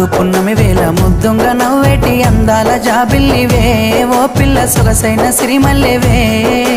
పున్నమి వేల ముద్దుంగ నవ్వేటి అందాల జాబిల్లివే. ఓ పిల్ల సొగసైన సిరిమల్లివే.